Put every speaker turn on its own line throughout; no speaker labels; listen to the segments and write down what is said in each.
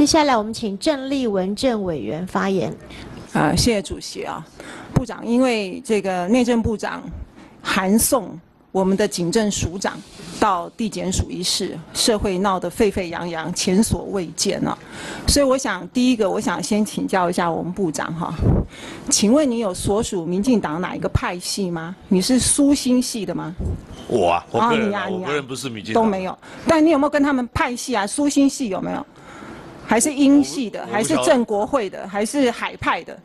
接下来我们请郑丽文郑委员发言。
啊，谢谢主席啊，部长，因为这个内政部长函送我们的警政署长到地检署一事，社会闹得沸沸扬扬，前所未见啊。所以我想，第一个，我想先请教一下我们部长哈，请问你有所属民进党哪一个派系吗？你是苏新系的吗？
我啊，我
哦
个人啊，
你啊你啊
我个人不是民进党
都没有，但你有没有跟他们派系啊？苏新系有没有？还是英系的还是正国会的，还是海派的？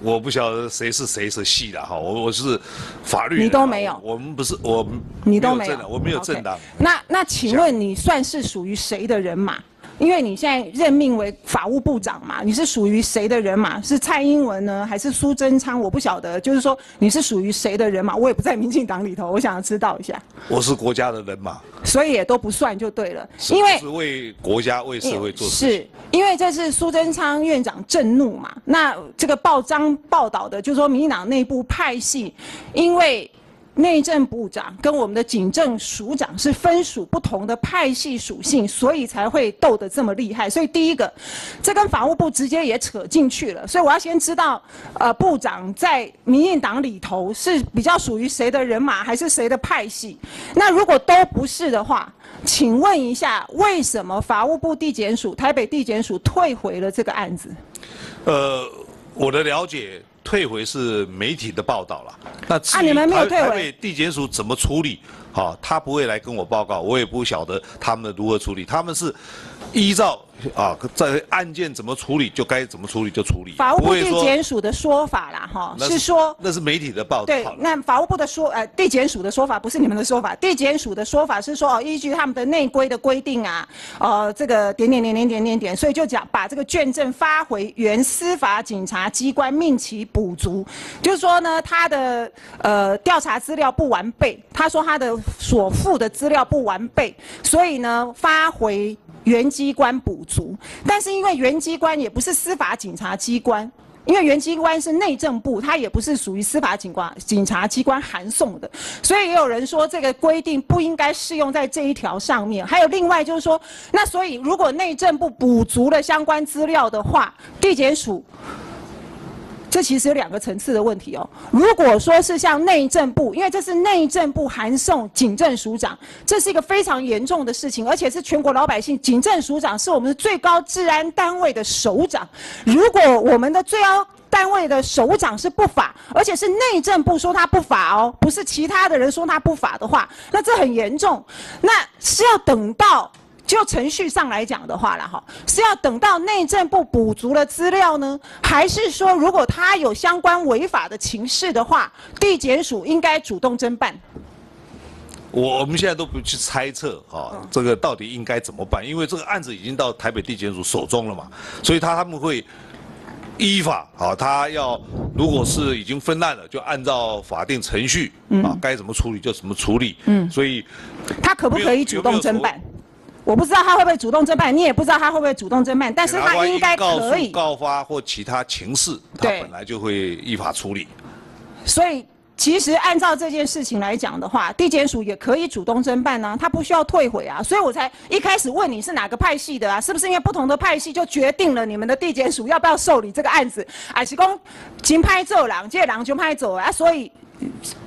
我不晓得谁是谁是系的哈，我我是法律。
你都没有
我们不是我们
你都没有，
我没有政党。
那那请问你算是属于谁的人马？因为你现在任命为法务部长嘛，你是属于谁的人嘛？是蔡英文呢，还是苏贞昌？我不晓得，就是说你是属于谁的人嘛？我也不在民进党里头，我想要知道一下，
我是国家的人嘛，
所以也都不算就对了，因为
是为国家为社会做事。
是因为这是苏贞昌院长震怒嘛？那这个报章报道的，就是说民进党内部派系，因为内政部长跟我们的警政署长是分属不同的派系属性，所以才会斗得这么厉害。所以第一个，这跟法务部直接也扯进去了。所以我要先知道，呃，部长在民进党里头是比较属于谁的人马，还是谁的派系？那如果都不是的话，请问一下，为什么法务部地检署、台北地检署退回了这个案子？
呃，我的了解，退回是媒体的报道了。那至于
啊你们没有
台
退回
台北地检署怎么处理？好、他不会来跟我报告，我也不晓得他们如何处理。他们是依照啊，在案件怎么处理就该怎么处理就处理，
法务部地检署的说法啦，哈，是说
那是媒体的报道。
对，那法务部的说，呃，地检署的说法不是你们的说法，地检署的说法是说，哦，依据他们的内规的规定啊，呃，这个点点点点点点点，所以就讲把这个卷证发回原司法警察机关，命其补足。就是说呢，他的呃调查资料不完备，他说他的所附的资料不完备，所以呢发回原机关补足。但是因为原机关也不是司法警察机关。因为原机关是内政部，它也不是属于司法警官警察机关函送的，所以也有人说这个规定不应该适用在这一条上面。还有另外就是说，那所以如果内政部补足了相关资料的话，地检署这其实有两个层次的问题哦。如果说是像内政部，因为这是内政部函送警政署长，这是一个非常严重的事情，而且是全国老百姓，警政署长是我们的最高治安单位的首长。如果我们的最高单位的首长是不法，而且是内政部说他不法哦，不是其他的人说他不法的话，那这很严重。那是要等到。就程序上来讲的话了哈，是要等到内政部补足了资料呢，还是说如果他有相关违法的情事的话，地检署应该主动侦办？
我我们现在都不去猜测哈、
嗯
这个到底应该怎么办？因为这个案子已经到台北地检署手中了嘛，所以他他们会依法啊，他要如果是已经分案了，就按照法定程序
嗯
啊，该怎么处理就怎么处理。嗯，所以
他可不可以主动侦办？我不知道他会不会主动侦办，你也不知道他会不会主动侦办，但是他应该、可以。
告发或其他情事，他本来就会依法处理。
所以，其实按照这件事情来讲的话，地检署也可以主动侦办呢、他不需要退回啊。所以我才一开始问你是哪个派系的啊？是不是因为不同的派系就决定了你们的地检署要不要受理这个案子？啊是公金拍走狼，借狼就拍走啊？所以。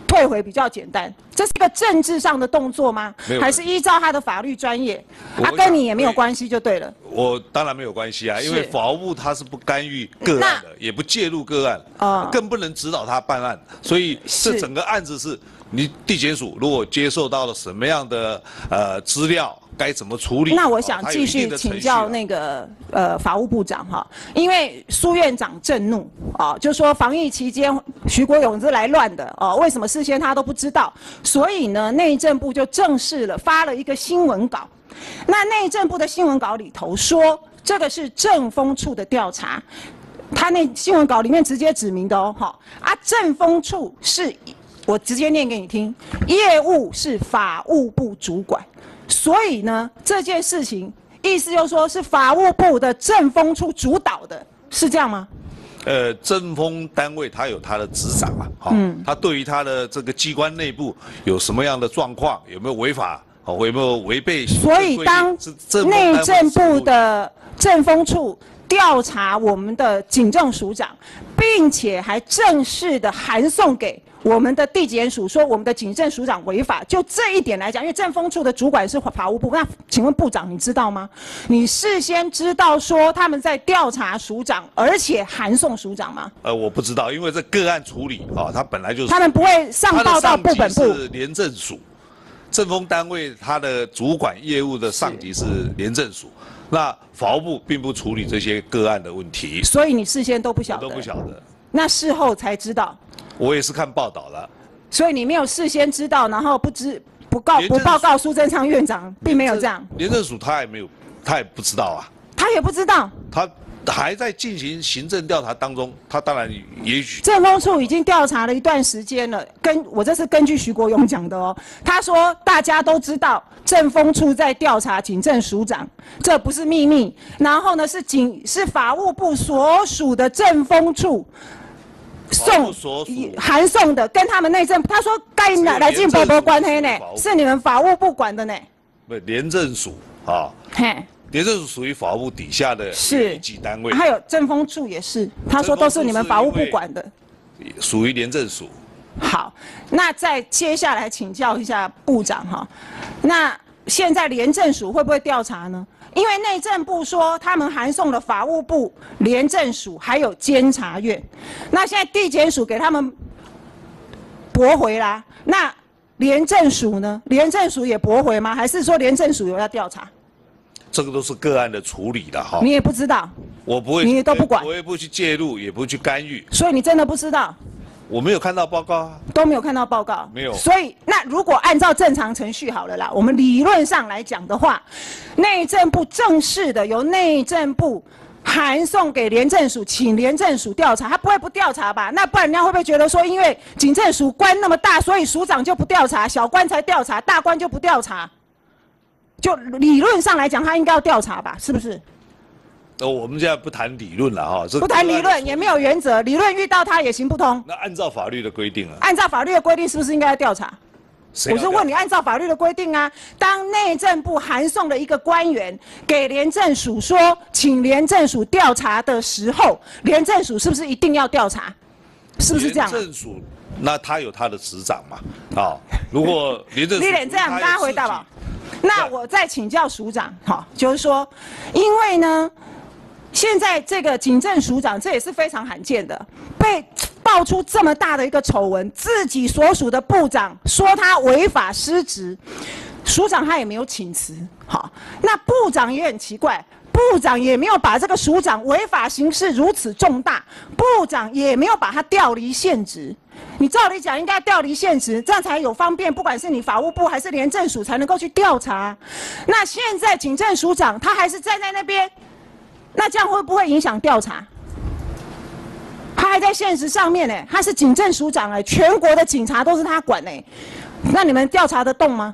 退回比较简单，这是一个政治上的动作吗？还是依照他的法律专业？
他
啊，跟你也没有关系就对了。
我当然没有关系啊，因为法务部他是不干预个案的，也不介入个案，
哦。
更不能指导他办案，所以这整个案子是你地检署如果接受到了什么样的呃资料，该怎么处理？
那我
哦
想继续请教
啊
那个呃法务部长哈，因为苏院长震怒啊，就说防疫期间徐国勇是来乱的哦，为什么事先他都不知道？所以呢，内政部就正式了发了一个新闻稿。那内政部的新闻稿里头说，这个是政风处的调查，他那新闻稿里面直接指明的哦，哈啊，政风处是。我直接念给你听，业务是法务部主管，所以呢，这件事情意思就是说是法务部的政风处主导的，是这样吗？
呃，政风单位他有他的执掌啊，哈、他对于他的这个机关内部有什么样的状况，有没有违法哦，有没有违背
所以当内政部的政风处调查我们的警政署长，并且还正式的函送给我们的地检署，说我们的警政署长违法。就这一点来讲，因为政风处的主管是法务部，那请问部长你知道吗？你事先知道说他们在调查署长，而且函送署长吗？
呃，我不知道，因为这个案处理啊，他本来就是
他们不会上报到部本部。
是廉政署，政风单位他的主管业务的上级是廉政署，那法务部并不处理这些个案的问题，
所以你事先都不晓
我
得，
都不晓得，
那事后才知道，
我也是看报道了。
所以你没有事先知道，然后不知不告不报告苏贞昌院长，并没有这样，
廉政署他也没有，他也不知道啊，
他也不知道。
他还在进行行政调查当中，他当然也许
政风处已经调查了一段时间了，跟我这是根据徐国勇讲的哦，他说大家都知道政风处在调查警政署长，这不是秘密。然后呢是警是法务部所属的政风处。送
所属
函送的，跟他们内政，他说该
来
来进波波关黑呢是你们法务部管的呢。
不廉政署啊，
嘿，
廉政署属于法务底下的
是
一级单位，
还有政风处也是，他说都是你们法务部管的。
属于廉政署。
好，那再接下来请教一下部长哈，那现在廉政署会不会调查呢？因为内政部说他们函送了法务部、廉政署还有监察院，那现在地检署给他们驳回啦，那廉政署呢？廉政署也驳回吗？还是说廉政署有要调查？
这个都是个案的处理的哈
你，也不知道，
我不会，
你都不管
我也不去介入，也不去干预，
所以你真的不知道。
我没有看到报告啊。
都没有看到报告，
没有
所以，那如果按照正常程序好了啦，我们理论上来讲的话，内政部正式的由内政部函送给廉政署，请廉政署调查，他不会不调查吧？那不然人家会不会觉得说，因为警政署官那么大，所以署长就不调查，小官才调查，大官就不调查？就理论上来讲，他应该要调查吧？是不是？
那我们现在不谈理论了哈，
不谈理论，也没有原则，理论遇到他也行不通。
那按照法律的规定啊，
按照法律的规定，是不是应该要调查？我是问你，按照法律的规定啊，当内政部函送了一个官员给廉政署说，请廉政署调查的时候，廉政署是不是一定要调查？是不是这样啊、
廉政署那他有他的执掌嘛？啊，如果廉政署
你脸这样，
他有
大家回答
自己
吧。那我再请教署长，哈，就是说，因为呢，现在这个警政署长，这也是非常罕见的，被爆出这么大的一个丑闻，自己所属的部长说他违法失职，署长他也没有请辞，好，那部长也很奇怪。部长也没有把这个署长违法行事如此重大，部长也没有把他调离现职。你照理讲应该调离现职，这样才有方便，不管是你法务部还是廉政署才能够去调查。那现在警政署长他还是站在那边，那这样会不会影响调查？他还在现实上面呢，他是警政署长哎，全国的警察都是他管哎，那你们调查得动吗？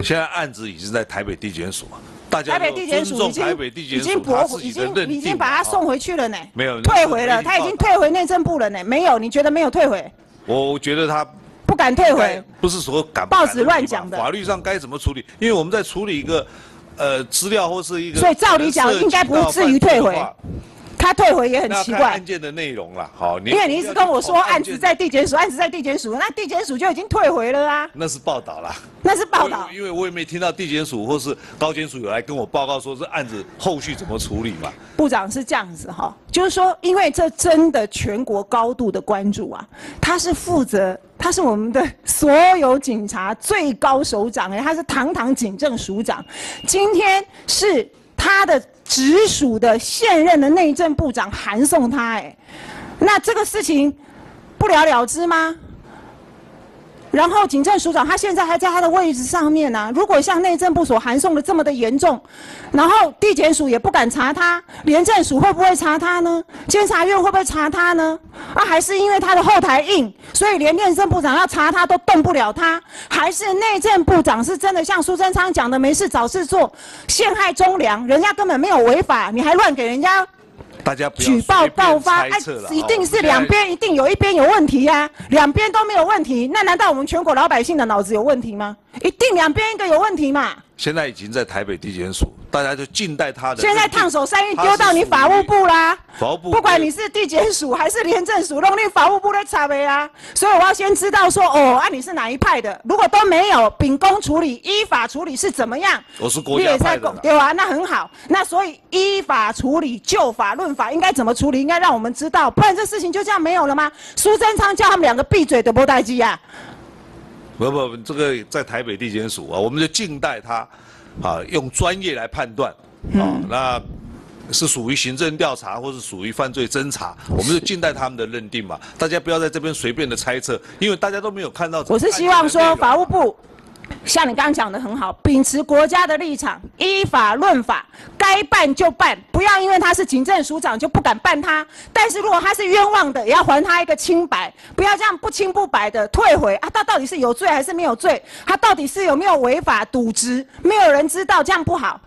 现在案子已经在台北地检署嘛，大家
台北地检署已经
台北地
已
检
经驳回，已经已经把他送回去了呢。
没有
退回了，他已经退回内政部了呢。没有，你觉得没有退回？
我我觉得他
不敢退回。
不是说敢
报纸乱讲的
法律上该怎么处理？因为我们在处理一个呃资料或是一个，
所以照理讲应该不至于退回他退回也很奇怪
案，件的内容啦，好，
因为你一直跟我说案子在地检署，案子在地检署，那地检署就已经退回了啊，
那是报道啦，
那是报道。
因为我也没听到地检署或是高检署有来跟我报告说这案子后续怎么处理嘛。
部长是这样子哈，就是说，因为这真的全国高度的关注啊，他是负责，他是我们的所有警察最高首长哎，他是堂堂警政署长，今天是他的直属的现任的内政部长函送他哎，那这个事情不了了之吗？然后警政署长他现在还在他的位置上面呢、如果像内政部所函送的这么的严重，然后地检署也不敢查他，廉政署会不会查他呢？监察院会不会查他呢？啊，还是因为他的后台硬，所以连内政部长要查他都动不了他？还是内政部长是真的像苏贞昌讲的没事找事做，陷害忠良，人家根本没有违法，你还乱给人家
大家不
举报
随便
告发，
猜测了
一定是
哦
两边一定有一边有问题呀、两边都没有问题，那难道我们全国老百姓的脑子有问题吗？一定两边一个有问题嘛。
现在已经在台北地检署，大家就静待他的。
现在烫手山芋丢到你法务部啦，
法务部
不管你是地检署还是廉政署，弄你法务部的查呗啊。所以我要先知道说，哦，啊你是哪一派的？如果都没有秉公处理、依法处理是怎么样？
我是国家派的啦
对啊，那很好。那所以依法处理、就法论法应该怎么处理？应该让我们知道，不然这事情就这样没有了吗？苏贞昌叫他们两个闭嘴的波代基啊！
不不不，这个在台北地检署啊，我们就静待他，啊，用专业来判断，
嗯
啊，那是属于行政调查或是属于犯罪侦查，我们就静待他们的认定嘛。大家不要在这边随便的猜测，因为大家都没有看到。
我是希望说法务部。像你刚刚讲的很好，秉持国家的立场，依法论法，该办就办，不要因为他是警政署长就不敢办他。但是如果他是冤枉的，也要还他一个清白，不要这样不清不白的退回啊！他到底是有罪还是没有罪？他到底是有没有违法渎职？没有人知道，这样不好。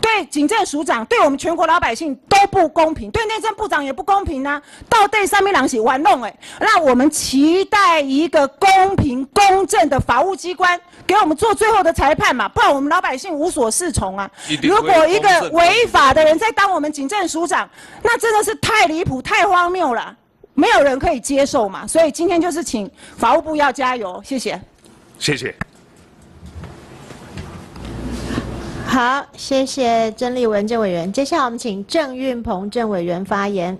对警政署长，对我们全国老百姓都不公平，对内政部长也不公平啊！到对上面两起玩弄哎，那我们期待一个公平公正的法务机关给我们做最后的裁判嘛，不然我们老百姓无所适从啊如果一个违法的人在当我们警政署长，那真的是太离谱、太荒谬了，没有人可以接受嘛。所以今天就是请法务部要加油，谢谢。
谢谢。
好，谢谢曾丽文政委员。接下来我们请郑运鹏政委员发言。